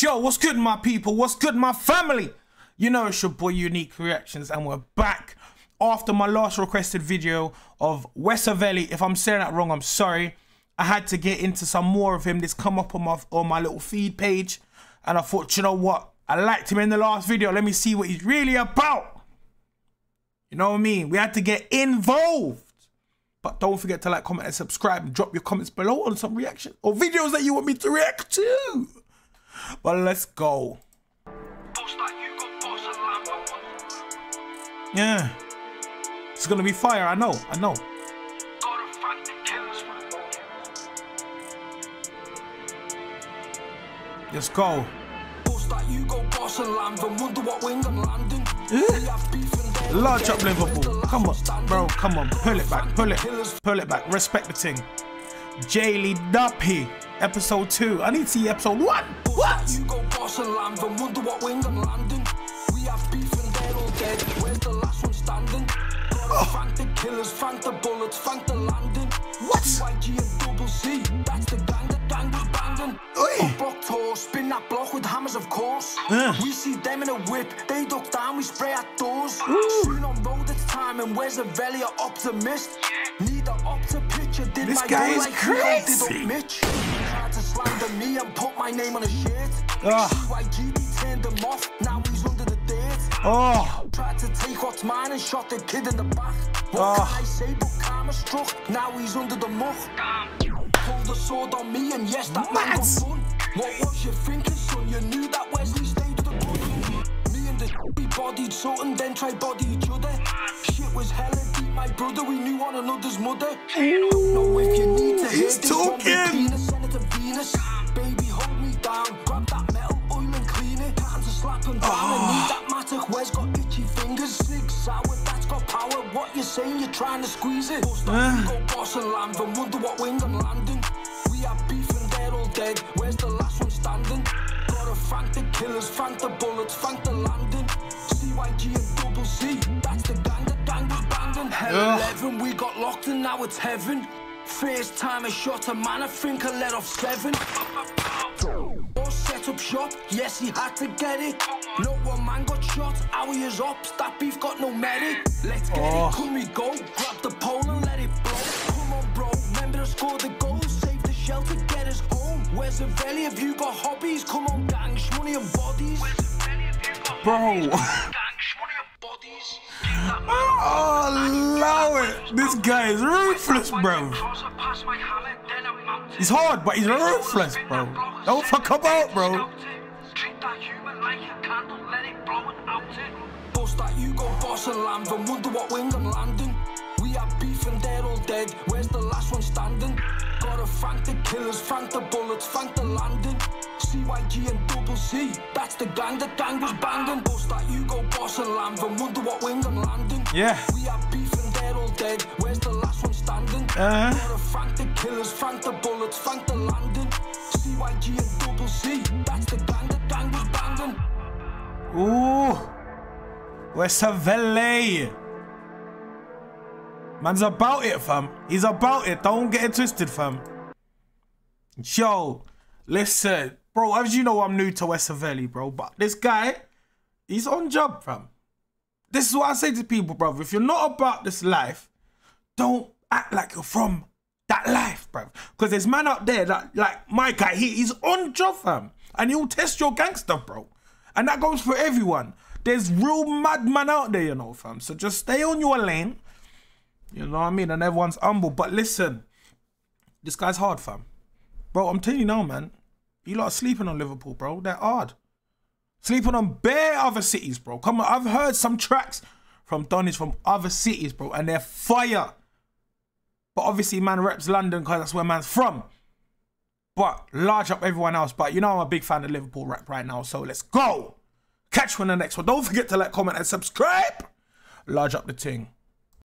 Yo, what's good, my people? What's good, my family? You know it's your boy Uneex Reactions, and we're back after my last requested video of Wesavelli. If I'm saying that wrong, I'm sorry. I had to get into some more of him. This come up on my on my little feed page, and I thought, you know what? I liked him in the last video. Let me see what he's really about. You know what I mean? We had to get involved. But don't forget to like, comment, and subscribe. And drop your comments below on some reaction or videos that you want me to react to. But let's go. Yeah. It's gonna be fire, I know, I know. Let's go. Eh? Large up Liverpool. Come on, bro. Come on. Pull it back. Pull it. Pull it back. Respect the thing. Jaily Duppy. Episode 2. I need to see episode 1. What? You go boss and land and wonder what wing I'm landing. We have beef and they're all dead. Where's the last one standing? Oh. Thank the killers, thank the bullets, thank the landing. What? CYG and double C. That's the gang that gang was banging. Block tour, spin that block with hammers, of course. Uh. We see them in a whip. They duck down, we spray at doors. Soon on road, it's time. And where's the valley optimist? Need a opta picture. Did this my guy is like crazy. Mitch slander me and put my name on a shirt. Turned him off, now he's under the dirt. Oh. Tried to take what's mine and shot the kid in the back. What oh. can I say but karma struck, now he's under the muck. Pulled the sword on me and yes, that man got fun. What was you thinking, son? You knew that Wesley stayed with the gun. Me and the bodied something, then tried body each other. Shit was deep, my brother, we knew one another's mother. Know if you need to hear this talking penis. Baby, hold me down. Grab that metal oil and clean it. Time to slap. Oh. Need that matic. Where's got itchy fingers? Slick sour, that's got power. What you saying? You're trying to squeeze it. Bust uh. go boss and land and wonder what wing I'm landing. We have beef and they're all dead. Where's the last one standing? Gotta thank the killers, thank the bullets, thank the landing. 11, we got locked and now it's heaven. First time I shot a man, I think I let off seven. Or set up shop, yes, he had to get it. No one man got shot, our years up, that beef got no medic. Let's get oh. it, come we go, grab the pole and let it blow. Come on, bro, remember to score the goal, save the shelter, get us home. Wesavelli? Have you got hobbies? Come on, gang, money and bodies. Bro. Oh, This guy is ruthless, bro. He's hard, but he's ruthless, bro. Don't fuck about, bro. Bust that you go boss and land and wonder what wing I'm landing. We have beef and they're all dead. Where's the last one standing? Gotta thank the killers, thank the bullets, thank the landing. CYG and double C, that's the gang, the gang was banging. Bust that you go boss and land and wonder what wing I'm landing. Yeah. We have beef and dead. Where's the last one standing? Uh-huh. Killers, thank the bullets, thank the landing. CYG and double C, that's the gang, the gang was banging. Ooh. Wesavelli. Man's about it, fam. He's about it. Don't get it twisted, fam. Yo, listen. Bro, as you know, I'm new to Wesavelli, bro. But this guy, he's on job, fam. This is what I say to people, brother. If you're not about this life, don't act like you're from that life, bro. Because there's man out there that, like my guy, he, he's on job, fam. And he'll test your gangster, bro. And that goes for everyone. There's real madman out there, you know, fam. So just stay on your lane. You know what I mean? And everyone's humble. But listen, this guy's hard, fam. Bro, I'm telling you now, man. You lot are sleeping on Liverpool, bro. They're hard. Sleeping on bare other cities, bro. Come on, I've heard some tracks from Donny's from other cities, bro, and they're fire. But obviously, man reps London because that's where man's from. But large up everyone else. But you know I'm a big fan of Liverpool rap right now, so let's go. Catch you in the next one. Don't forget to like, comment, and subscribe. Large up the ting.